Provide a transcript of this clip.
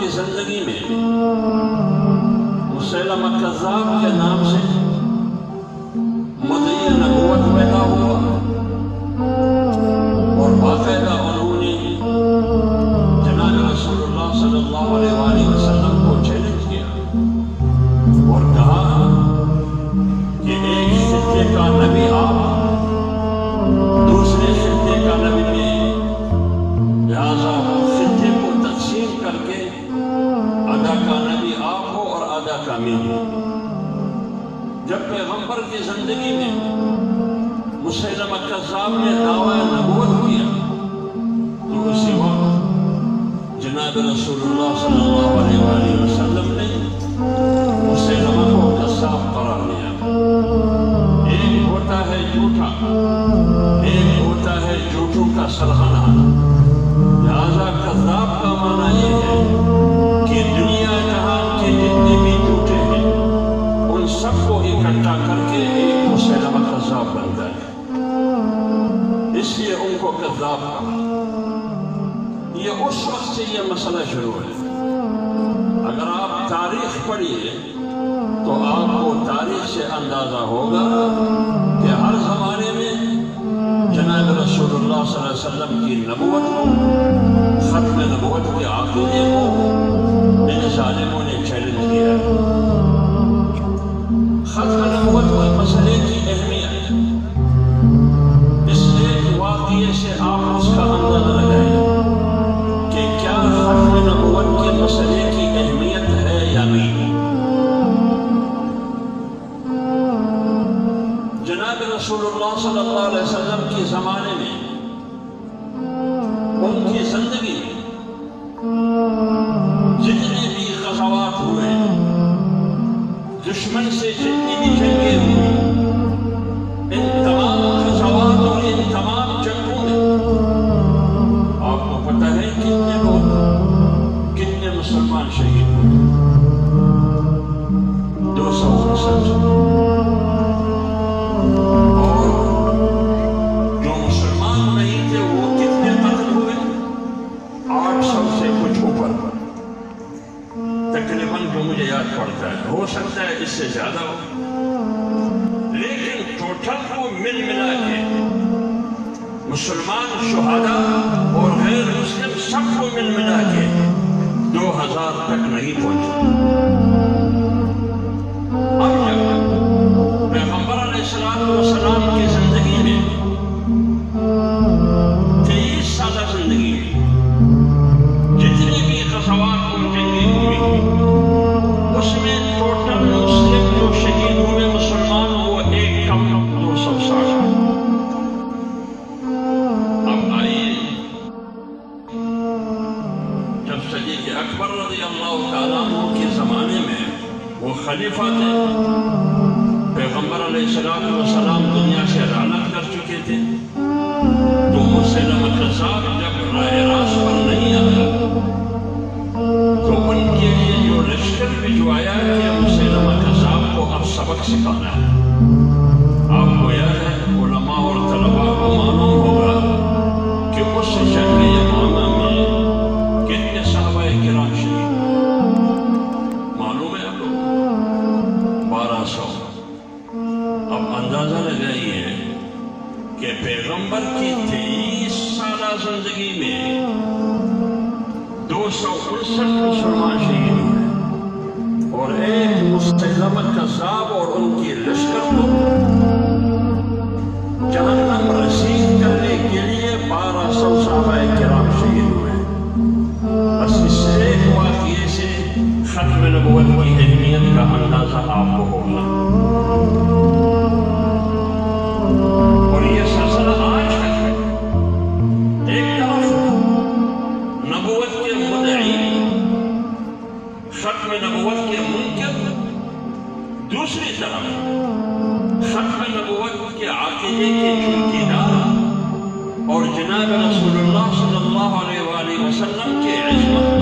کی زندگی میں مسلمہ کذاب کے نام سے مدعی نبوت پیدا ہوا اور باقاعدہ انہوں نے جناب رسول اللہ صلی اللہ علیہ وسلم جب پیغمبر کی زندگی میں مسلمہ کذاب نے دعوی نبوت کیا تو اسی وقت جناب رسول اللہ صلی اللہ علیہ وآلہ وسلم نے مسلمہ کو کذاب قرار دیا۔ ایک ہوتا ہے جھوٹا، ایک ہوتا ہے جھوٹوں کا سرحانہ لہذا کذاب کا معنی یہ ہے کہ کو یہ اس وقت سے یہ مسئلہ شروع ہے۔ اگر آپ تاریخ پڑھیے تو آپ کو تاریخ سے اندازہ ہوگا کہ ہر زمانے میں جناب رسول اللہ صلی اللہ علیہ وسلم کی نبوت کو، ختم نبوت کے عقیدے کو، ان ظالموں نے چیلنج کیا ہے۔ علیہ وسلم کے زمانے میں، ان کی زندگی میں جتنے بھی غزوات ہوئے، دشمن سے جتنی بھی جنگیں ہوئی ان تمام غزوات اور ان تمام جنگوں میں آپ کو پتہ ہے کتنے لوگ، کتنے مسلمان شہید ہوئے۔ دو سو انسٹھ۔ فرق پڑتا ہے ہو سکتا ہے اس سے زیادہ ہو لیکن ٹوٹل کو مل ملا کے مسلمان شہادہ اور غیر مسلم سب کو مل ملا کے دو ہزار تک نہیں پہنچے۔ اکبر رضی اللہ تعالیٰ عنہ کے زمانے میں وہ خلیفہ تھے۔ پیغمبر علیہ السلام والسلام دنیا سے رانت کر چکے تھے۔ تو مسلم کذاب جب راہ راست پر نہیں آیا، تو ان کے لیے جو لشکر بھجوایا کہ مسلم کذاب کو اب سبق سکھانا ہے۔ سو اب اندازہ لگائیے کہ پیغمبر کی تیئیس سالہ زندگی میں دو سو انسٹھ مسلمان شہید ہوئے اور ایک مسلمت کذاب اور ان کی لشکر کو جہنم رسید کرنے کے لیے بارہ سو صحابہ کرام شہید ہوئے بس اس ایک واقعے سے ختم نبوت کی اہمیت کا اندازہ آپ کو ہوگا اور یہ سلسلہ آج تک ہے۔ ایک طرف نبوت کے مدعی ختم نبوت کے منکر، دوسری طرف ختم نبوت کے عقیدے کے چونکیدار اور جناب رسول اللہ صلی اللہ علیہ وآلہ وسلم کے عزمت